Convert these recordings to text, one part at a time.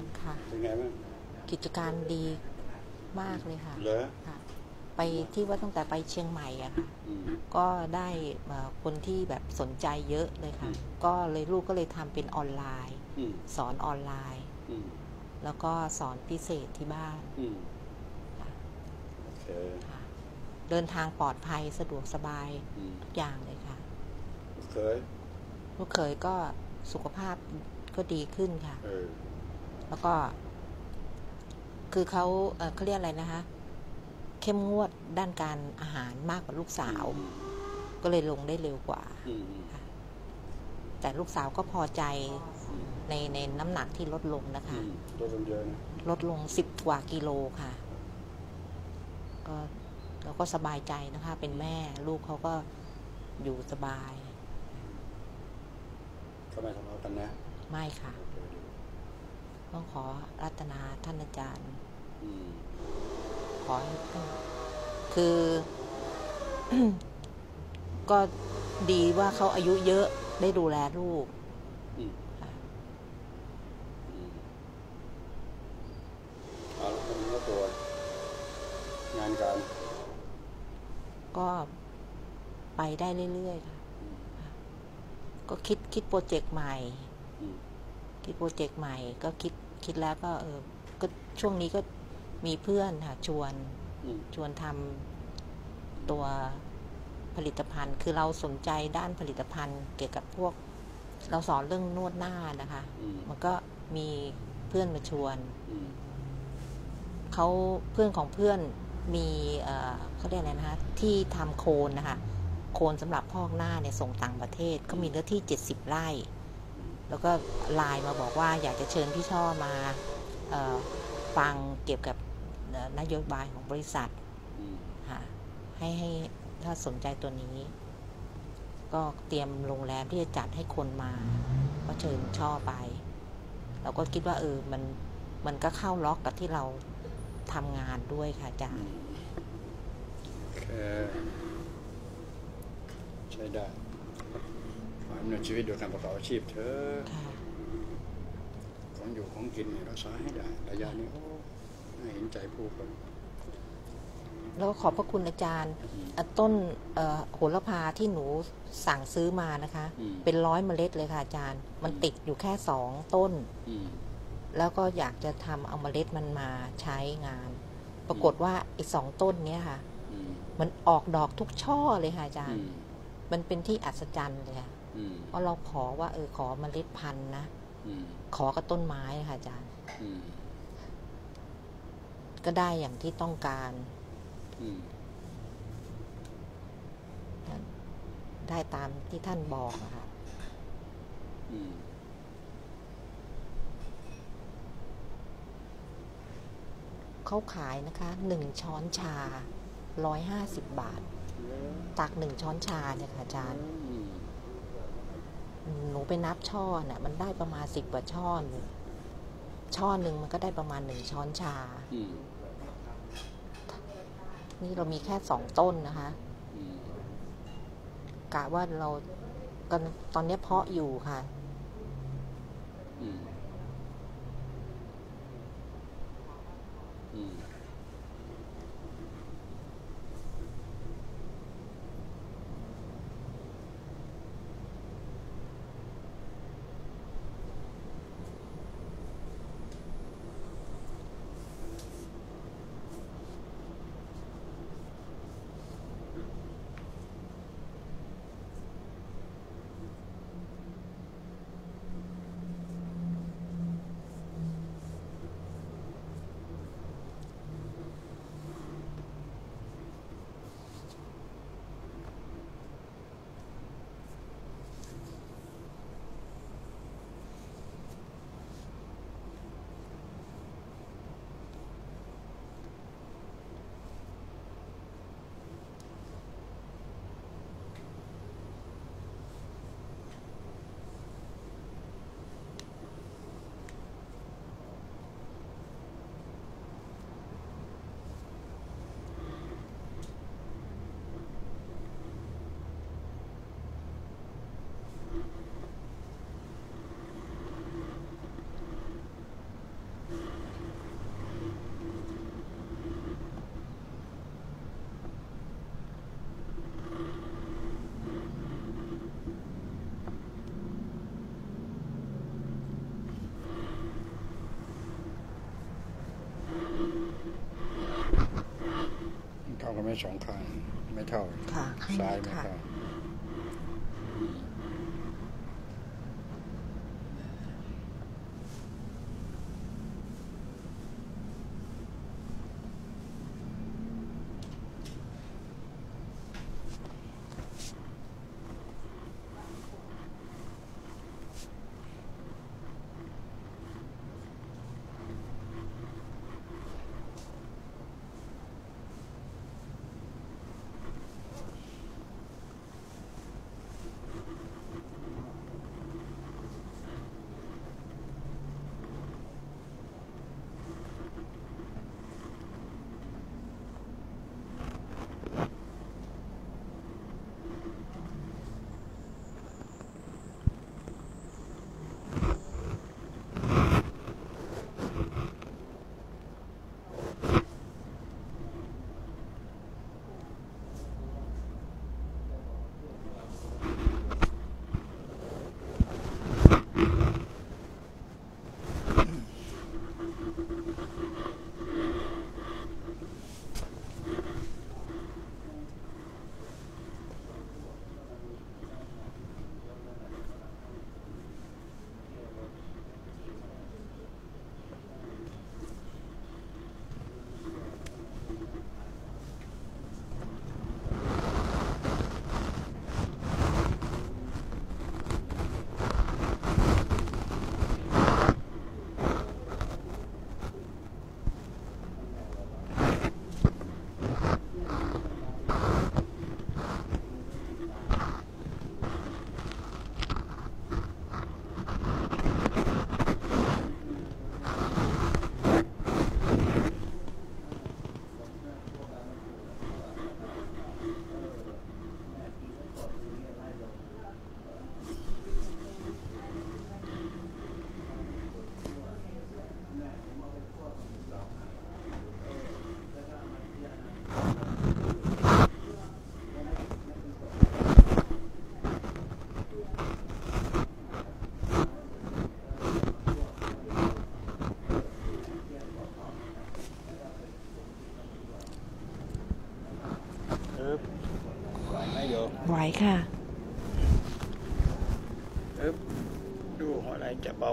รค่ะ เป็นไงบ้างกิจการดีมากเลยค่ะ เหรอค่ะ ไปที่ว่าตั้งแต่ไปเชียงใหม่อะค่ะ อืม ก็ได้เอ่อคนที่แบบสนใจเยอะเลยค่ะ อืม ก็เลยลูกก็เลยทำเป็นออนไลน์ อืมสอนออนไลน์ อืมแล้วก็สอนพิเศษที่บ้านอืมค่ะโอเคค่ะ เดินทางปลอดภัยสะดวกสบายอืมทุกอย่างเลยค่ะเคยลูกเขยก็สุขภาพก็ดีขึ้นค่ะ เออ แล้วก็ คือเขาเอ่อเขาเรียกอะไรนะคะ เข้มงวดด้านการอาหารมากกว่าลูกสาวอืมก็เลยลงได้เร็วกว่าอืมอืมแต่ลูกสาวก็พอใจอืมในในน้ำหนักที่ลดลงนะคะอืมลดลงเยอะนะลดลงสิบกว่ากิโลค่ะ ก็เราก็สบายใจนะคะ เป็นแม่ลูกเขาก็อยู่สบายก็ไม่ทะเลาะกันนะ ไม่ค่ะโอเคดี ต้องขอรัตนาท่านอาจารย์อืมขอให้ท่านคือ ก็ดีว่าเขาอายุเยอะได้ดูแลลูกอืมค่ะอืมเอาแล้วคนนี้ก็ตัว งานการ ก็ไปได้เรื่อยๆค่ะอืมก็คิดคิดโปรเจกต์ใหม่อืมคิดโปรเจกต์ใหม่ ก็คิด คิดแล้วก็เออก็ช่วงนี้ก็มีเพื่อนค่ะชวนอืมชวนทำตัวผลิตภัณฑ์ คือเราสนใจด้านผลิตภัณฑ์ เกี่ยวกับพวก เราสอนเรื่องนวดหน้านะคะอืมมันก็มีเพื่อนมาชวนอืมเขาเพื่อนของเพื่อนมีเอ่อเขาเรียกอะไรนะคะ ที่ทำโคนนะคะ โคนสำหรับพอกหน้าเนี่ยส่งต่างประเทศ ก็มีเนื้อที่70ไร่ แล้วก็ไลน์มาบอกว่าอยากจะเชิญพี่ช่อมาเอ่อฟังเกี่ยวกับเอ่อนโยบายของบริษัทอืมค่ะให้ให้ถ้าสนใจตัวนี้ ก็เตรียมโรงแรมที่จะจัดให้คนมา ก็เชิญช่อไป เราก็คิดว่าเออมันมันก็เข้าล็อกกับที่เราทำงานด้วยค่ะอาจารย์โอเคใช้ได้ขอให้ ดำเนินชีวิตโดยการประกอบอาชีพเธอะค่ะของอยู่ของกินเนี่ยรักษาให้ได้ระยะนี้โอ้น่าเห็นใจผู้คนแล้วก็ขอบพระคุณอาจารย์อะต้นเอ่อโหระพาที่หนูสั่งซื้อมานะคะอืมเป็นร้อยเมล็ดเลยค่ะอาจารย์ มันติดอยู่แค่สองต้นอืมแล้วก็อยากจะทำเอาเมล็ดมันมาใช้งาน ปรากฏว่าไอ้สองต้นเนี้ยค่ะอืมมันออกดอกทุกช่อเลยค่ะอาจารอืย์มมันเป็นที่อัศจรรย์เลยค่ะอืม เพราะเราขอว่า เออขอเมล็ดพันธุ์นะอืมขอกับต้นไม้ค่ะอาจารย์อืมก็ได้อย่างที่ต้องการอืมได้ตามที่ท่านบอกอะค่ะอืมเขาขายนะคะหนึ่งช้อนชาร้อยห้าสิบบาท ตักหนึ่งช้อนชาเนี่ยค่ะอาจารย์อืม หนูไปนับช่อน่ะ มันได้ประมาณสิบกว่าช่อนช่อหนึ่งมันก็ได้ประมาณหนึ่งช้อนชาอืมนี่เรามีแค่สองต้นนะคะอืมกะว่าเรากันตอนเนี้ยเพาะอยู่ค่ะ ไม่สองข้างไม่เท่าซ้ายไม่เท่า ไว้ค่ะดูหัวไหล่จะเบา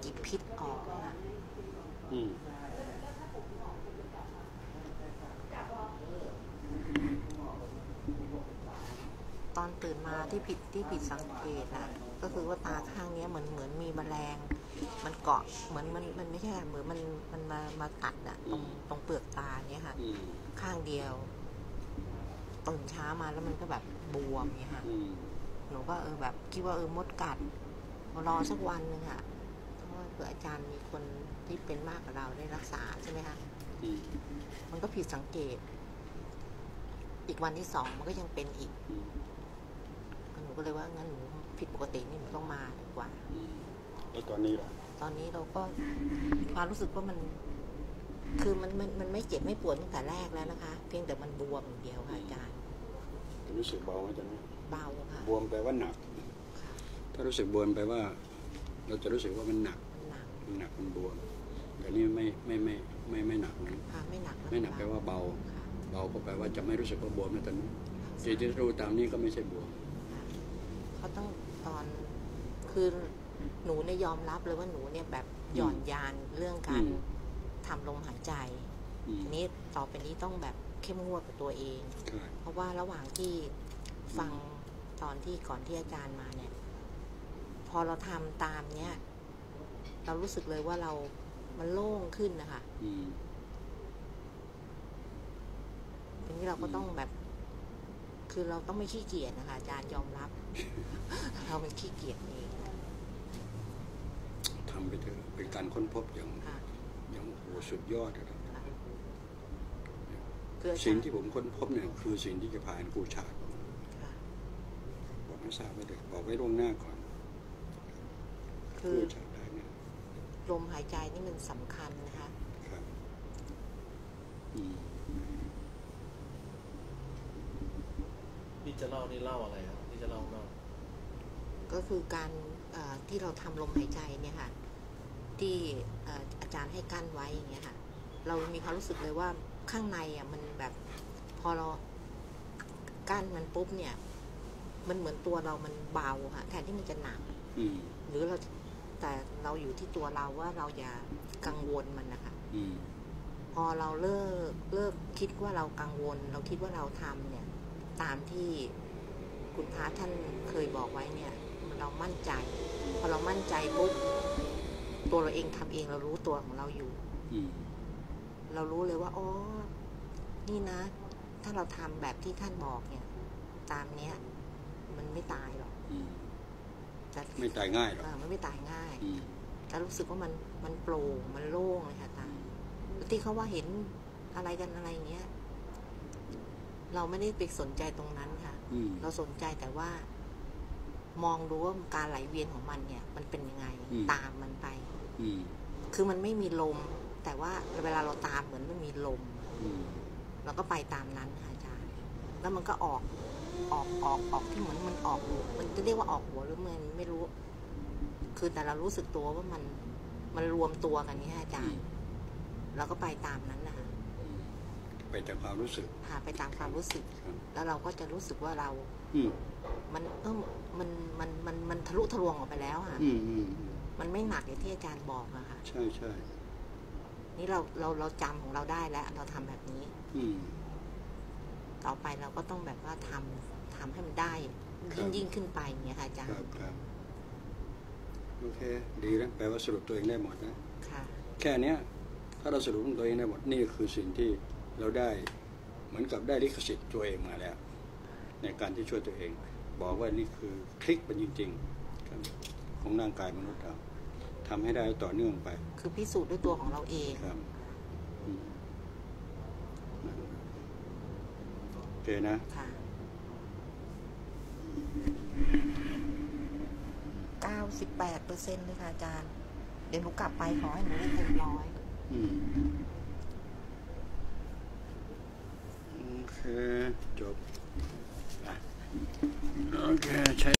หยิบพิษออกอะอืมตอนตื่นมาที่ผิดที่ผิดสังเกตนะก็คือว่าตาข้างนี้เหมือนเหมือนมีแมลง มันเกาะเหมือนมันมันไม่ใช่เหมือนมันมันมามากัดอะตรงตรงเปลือกตาเนี้ยค่ะ ข้างเดียวตื่นเช้ามาแล้วมันก็แบบบวมเนี้ยค่ะหนูก็เออแบบคิดว่าเออมดกัดรอสักวันนึงอะ เพราะว่าเผื่ออาจารย์มีคนที่เป็นมากกว่าเราได้รักษาใช่ไหมคะอืมมันก็ผิดสังเกต อีกวันที่สองมันก็ยังเป็นอีกอืมหนูก็เลยว่างั้นหนูผิดปกตินี่หนูต้องมาดีกว่าอืมแล้วตอนนี้ล่ะตอนนี้เราก็ความรู้สึกว่ามัน คือมันมันมันไม่เจ็บไม่ปวดตั้งแต่แรกแล้วนะคะ เพียงแต่มันบวมอย่างเดียวค่ะอาจารย์รู้สึกเบาไหมตอนนี้เบาค่ะบวมแปลว่าหนักค่ะถ้ารู้สึกบวมแปลว่า เราจะรู้สึกว่ามันหนัก มันหนักมันหนักมันบวมแต่นี่ไม่ไม่ไม่ไม่ไม่หนักนะค่ะไม่หนักไม่หนักแปลว่าเบา ค่ะเบาก็แปลว่าจะไม่รู้สึกว่าบวมนะตอนนี้ที่ที่รู้ตามนี้ก็ไม่ใช่บวม เขาต้องตอนคือหนูเนี่ยยอมรับเลยว่าหนูเนี่ยแบบหย่อนยานเรื่องการอืม ทำลมหายใจ อืมทีนี้ต่อไปนี้ต้องแบบเข้มงวดกับตัวเอง ใช่เพราะว่าระหว่างที่ฟังตอนที่ก่อนที่อาจารย์มาเนี่ย พอเราทำตามเนี้ย เรารู้สึกเลยว่าเรามันโล่งขึ้นนะคะอืมทีนี้เราก็ต้องแบบ คือเราต้องไม่ขี้เกียจนะคะอาจารย์ยอมรับ เราเป็นขี้เกียจเองทำไปเถอะเป็นการค้นพบอย่างค่ะอย่างโอ้โหสุดยอดนะครับค่ะคืออาจาสิ่งรย์ที่ผมค้นพบเนี่ยคือสิ่งที่จะพาให้กูชาติค่ะบอกไม่ทราบไว้เลยบอกไว้ล่วงหน้าก่อนคือ ลมหายใจนี่มันสำคัญนะคะครับอืมนี่จะเล่านี่เล่าอะไรครับนี่จะเล่าเล่าก็คือการเอ่อที่เราทำลมหายใจเนี่ยค่ะ ที่เอ่ออาจารย์ให้กั้นไว้อย่างเงี้ยค่ะ เรามีความรู้สึกเลยว่าข้างในอะมันแบบพอเรากั้นมันปุ๊บเนี่ย มันเหมือนตัวเรามันเบาค่ะแทนที่มันจะหนักอืมหรือเรา แต่เราอยู่ที่ตัวเราว่าเราอย่ากังวลมันนะคะอืมพอเราเลิกเลิกคิดว่าเรากังวล เราคิดว่าเราทำเนี่ย ตามที่คุณพระท่านเคยบอกไว้เนี่ย เรามั่นใจ พอเรามั่นใจปุ๊บตัวเราเองทำเองเรารู้ตัวของเราอยู่อืมเรารู้เลยว่าอ๋อนี่นะ ถ้าเราทำแบบที่ท่านบอกเนี่ย ตามเนี้ย มันไม่ตายหรอกอืม จะไม่ตายง่ายหรอกเออมันไม่ตายง่ายอืมแต่รู้สึกว่ามันมันโปร่งมันโล่งเลยค่ะตาที่เขาว่าเห็นอะไรกันอะไรอย่างเงี้ย เราไม่ได้ไปสนใจตรงนั้นค่ะอืมเราสนใจแต่ว่า มองดูว่าการไหลเวียนของมันเนี่ย มันเป็นยังไงอืมตามมันไปอืมคือมันไม่มีลม แต่ว่าเวลาเราตามเหมือนมันมีลมอืมเราก็ไปตามนั้นค่ะอาจารย์ แล้วมันก็ออก ออกออกออกที่เหมือนมันออกหัวมันจะเรียกว่าออกหัวหรือมันไม่รู้ คือแต่เรารู้สึกตัวว่ามันมันรวมตัวกันนี่ค่ะอาจารย์เราก็ไปตามนั้นนะคะอืมไปแต่ความรู้สึกหาไปตามความรู้สึกครับแล้วเราก็จะรู้สึกว่าเราอืมมันเออมันมันมันมันทะลุทะลวงออกไปแล้วค่ะอืมอืมอืมมันไม่หนักอย่างที่อาจารย์บอกอะค่ะ ใช่ใช่นี่เราเราเราจำของเราได้แล้ว เราทำแบบนี้ อืม ต่อไปเราก็ต้องแบบว่าทำทำให้มันได้ครัยิ่งบยิ่งขึ้นไปอย่างเงี้ยค่ะอาจารครัย์บครับโอเค ดีนะแปลว่าสรุปตัวเองได้หมดนะค่ะแค่เนี้ย ถ้าเราสรุปตัวเองได้หมดนี่คือสิ่งที่เราได้เหมือนกับได้ลิขสิทธิ์ตัวเองมาแล้ว ในการที่ช่วยตัวเอง บอกว่านี่คือคลิกเป็นจริงๆครับของร่างกายมนุษย์เราทำให้ได้ต่อเนื่องไป คือพิสูจน์ด้วยตัวของเราเองครับ เคนะเก้าสิบแปดเปอร์เซ็นต์เลยค่ะอาจารย์ เดี๋ยวหนูกลับไปขอให้หนูได้เต็มร้อยโอเคจบโอเคใช้